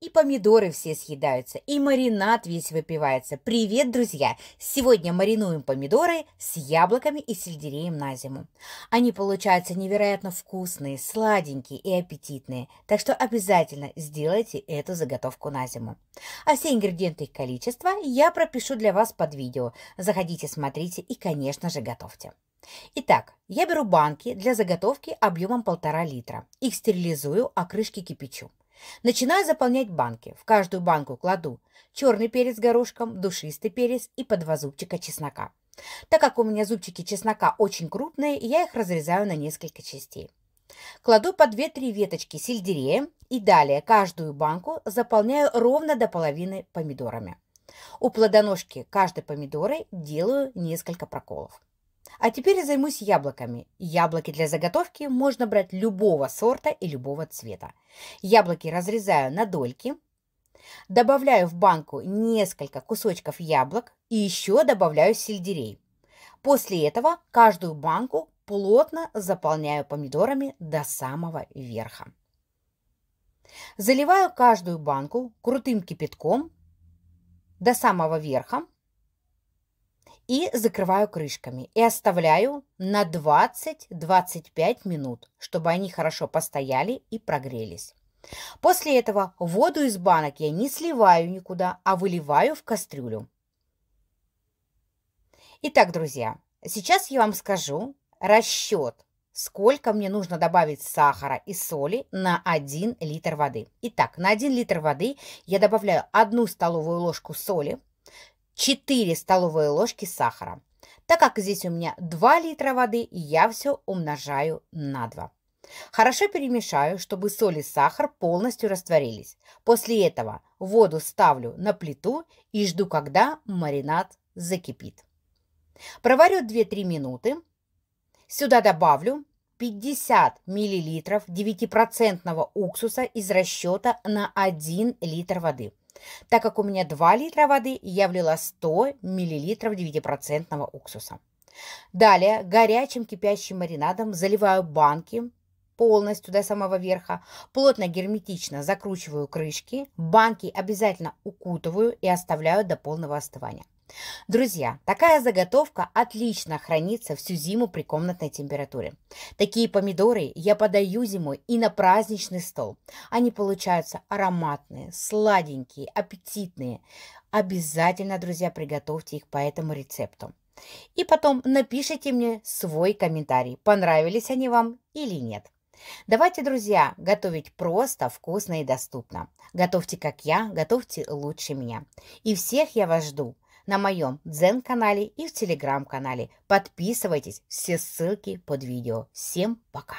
И помидоры все съедаются, и маринад весь выпивается. Привет, друзья! Сегодня маринуем помидоры с яблоками и сельдереем на зиму. Они получаются невероятно вкусные, сладенькие и аппетитные, так что обязательно сделайте эту заготовку на зиму. А все ингредиенты и количество я пропишу для вас под видео. Заходите, смотрите и, конечно же, готовьте. Итак, я беру банки для заготовки объемом 1,5 литра. Их стерилизую, а крышки кипячу. Начинаю заполнять банки. В каждую банку кладу черный перец горошком, душистый перец и по два зубчика чеснока. Так как у меня зубчики чеснока очень крупные, я их разрезаю на несколько частей. Кладу по 2-3 веточки сельдерея и далее каждую банку заполняю ровно до половины помидорами. У плодоножки каждой помидоры делаю несколько проколов. А теперь займусь яблоками. Яблоки для заготовки можно брать любого сорта и любого цвета. Яблоки разрезаю на дольки, добавляю в банку несколько кусочков яблок и еще добавляю сельдерей. После этого каждую банку плотно заполняю помидорами до самого верха. Заливаю каждую банку крутым кипятком до самого верха и закрываю крышками и оставляю на 20-25 минут, чтобы они хорошо постояли и прогрелись. После этого воду из банок я не сливаю никуда, а выливаю в кастрюлю. Итак, друзья, сейчас я вам скажу расчет, сколько мне нужно добавить сахара и соли на 1 литр воды. Итак, на 1 литр воды я добавляю 1 столовую ложку соли, 4 столовые ложки сахара. Так как здесь у меня 2 литра воды, я все умножаю на 2. Хорошо перемешаю, чтобы соль и сахар полностью растворились. После этого воду ставлю на плиту и жду, когда маринад закипит. Проварю 2-3 минуты. Сюда добавлю 50 мл 9% уксуса из расчета на 1 литр воды. Так как у меня 2 литра воды, я влила 100 мл 9% уксуса. Далее горячим кипящим маринадом заливаю банки полностью до самого верха, плотно герметично закручиваю крышки, банки обязательно укутываю и оставляю до полного остывания. Друзья, такая заготовка отлично хранится всю зиму при комнатной температуре. Такие помидоры я подаю зимой и на праздничный стол. Они получаются ароматные, сладенькие, аппетитные. Обязательно, друзья, приготовьте их по этому рецепту. И потом напишите мне свой комментарий, понравились они вам или нет. Давайте, друзья, готовить просто, вкусно и доступно. Готовьте, как я, готовьте лучше меня. И всех я вас жду на моем Дзен-канале и в Телеграм-канале. Подписывайтесь, все ссылки под видео. Всем пока!